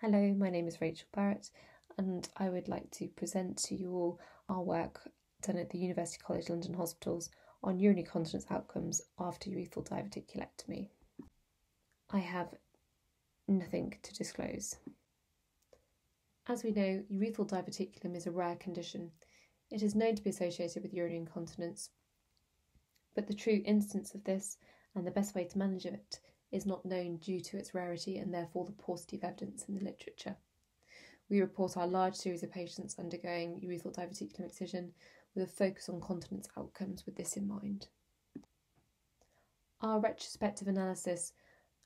Hello, my name is Rachel Barratt, and I would like to present to you all our work done at the University College London Hospitals on urinary continence outcomes after urethral diverticulectomy. I have nothing to disclose. As we know, urethral diverticulum is a rare condition. It is known to be associated with urinary incontinence, but the true instance of this and the best way to manage it is not known due to its rarity and therefore the paucity of evidence in the literature. We report our large series of patients undergoing urethral diverticulum excision with a focus on continence outcomes with this in mind. Our retrospective analysis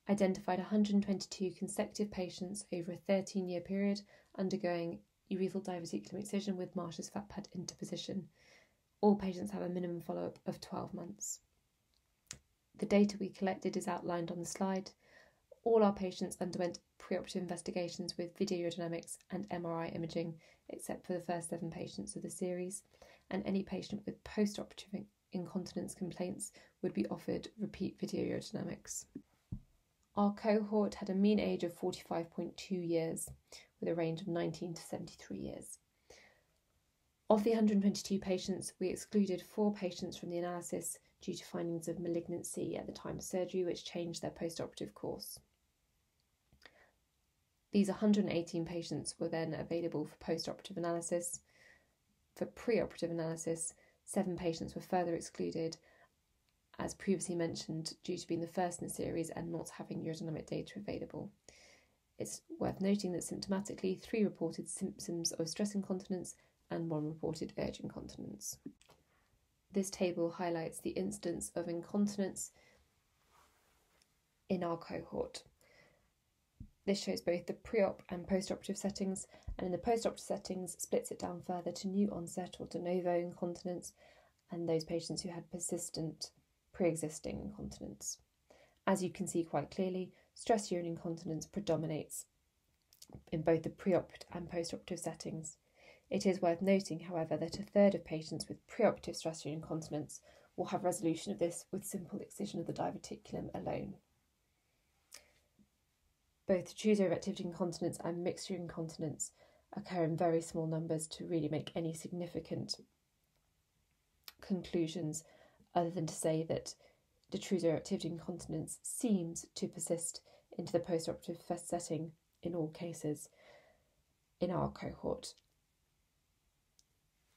identified 122 consecutive patients over a 13 year period undergoing urethral diverticulum excision with Martius fat pad interposition. All patients have a minimum follow up of 12 months. The data we collected is outlined on the slide. All our patients underwent preoperative investigations with video urodynamics and MRI imaging, except for the first seven patients of the series, and any patient with postoperative incontinence complaints would be offered repeat video urodynamics. Our cohort had a mean age of 45.2 years, with a range of 19 to 73 years. Of the 122 patients, we excluded four patients from the analysis due to findings of malignancy at the time of surgery, which changed their postoperative course. These 118 patients were then available for postoperative analysis. For preoperative analysis, seven patients were further excluded, as previously mentioned, due to being the first in the series and not having urodynamic data available. It's worth noting that symptomatically, three reported symptoms of stress incontinence and one reported urge incontinence. This table highlights the incidence of incontinence in our cohort. This shows both the pre-op and post-operative settings, and in the post-operative settings splits it down further to new onset or de novo incontinence and those patients who had persistent pre-existing incontinence. As you can see quite clearly, stress urine incontinence predominates in both the pre-op and post-operative settings. It is worth noting, however, that a third of patients with preoperative stress urine incontinence will have resolution of this with simple excision of the diverticulum alone. Both reactive incontinence and mixed urine incontinence occur in very small numbers to really make any significant conclusions other than to say that reactive incontinence seems to persist into the postoperative setting in all cases in our cohort.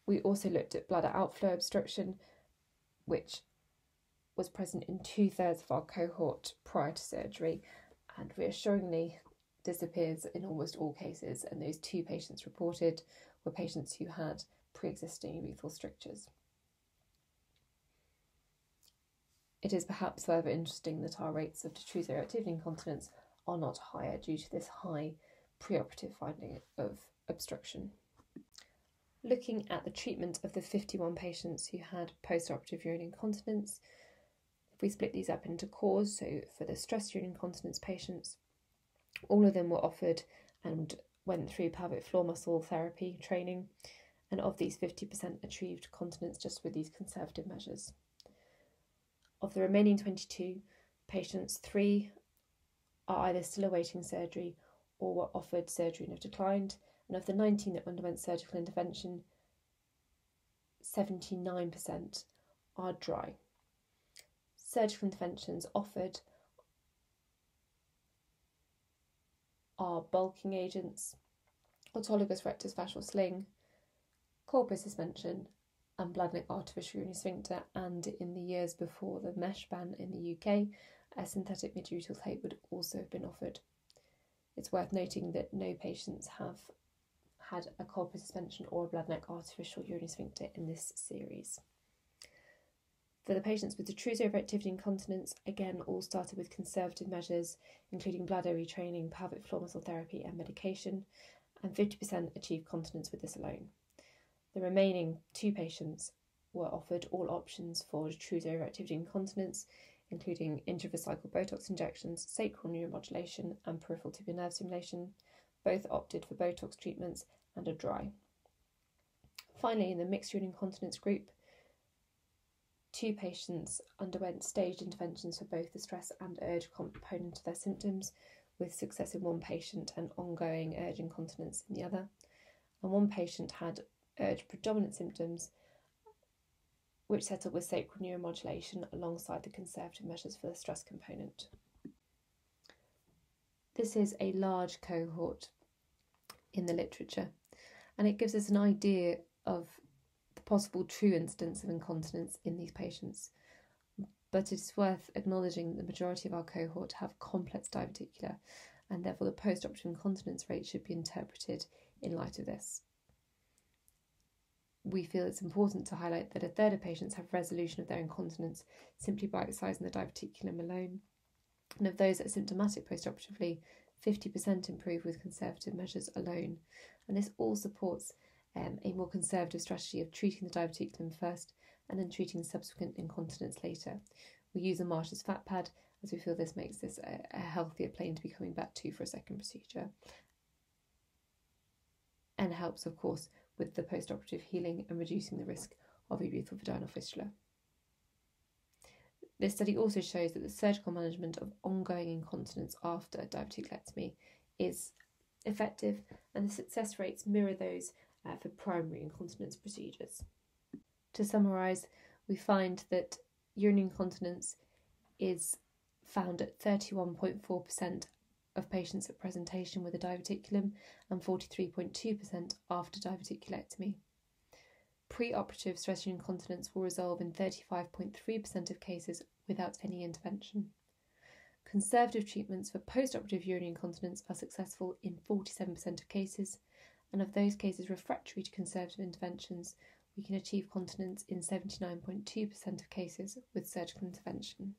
We also looked at bladder outflow obstruction, which was present in two thirds of our cohort prior to surgery and reassuringly disappears in almost all cases. And those two patients reported were patients who had pre existing urethral strictures. It is perhaps further interesting that our rates of detrusor incontinence are not higher due to this high preoperative finding of obstruction looking at the treatment of the 51 patients who had postoperative urinary incontinence. If we split these up into cores, so for the stress urinary incontinence patients, all of them were offered and went through pelvic floor muscle therapy training, and of these, 50% achieved continence just with these conservative measures. Of the remaining 22 patients, three are either still awaiting surgery or were offered surgery and have declined, and of the 19 that underwent surgical intervention, 79% are dry. Surgical interventions offered are bulking agents, autologous rectus fascial sling, colposuspension, and neck artificial urinary sphincter, and in the years before the mesh ban in the UK, a synthetic mid-urethral tape would also have been offered. It's worth noting that no patients have had a colposuspension or a bladder neck artificial urinary sphincter in this series. For the patients with detrusor overactivity incontinence, again, all started with conservative measures, including bladder retraining, pelvic floor muscle therapy, and medication, and 50% achieved continence with this alone. The remaining two patients were offered all options for detrusor overactivity incontinence, including intravesical Botox injections, sacral neuromodulation, and peripheral tibial nerve stimulation, both opted for Botox treatments and are dry. Finally, in the mixed urine incontinence group, two patients underwent staged interventions for both the stress and urge component of their symptoms, with success in one patient and ongoing urge incontinence in the other. And one patient had urge predominant symptoms, which settled with sacral neuromodulation alongside the conservative measures for the stress component. This is a large cohort in the literature, and it gives us an idea of the possible true incidence of incontinence in these patients. But it is worth acknowledging that the majority of our cohort have complex diverticula, and therefore the post-operative incontinence rate should be interpreted in light of this. We feel it's important to highlight that a third of patients have resolution of their incontinence simply by excising the diverticulum alone. And of those that are symptomatic postoperatively, 50% improve with conservative measures alone. And this all supports um, a more conservative strategy of treating the diverticulum first and then treating subsequent incontinence later. We use a Martius fat pad as we feel this makes this a, a healthier plane to be coming back to for a second procedure. And helps, of course, with the postoperative healing and reducing the risk of a urethral vaginal fistula. This study also shows that the surgical management of ongoing incontinence after diverticulectomy is effective, and the success rates mirror those uh, for primary incontinence procedures. To summarise, we find that urinary incontinence is found at 31.4% of patients at presentation with a diverticulum and 43.2% after diverticulectomy. Pre-operative stress incontinence will resolve in 35.3% of cases without any intervention. Conservative treatments for post-operative urinary incontinence are successful in 47% of cases, and of those cases refractory to conservative interventions, we can achieve continence in 79.2% of cases with surgical intervention.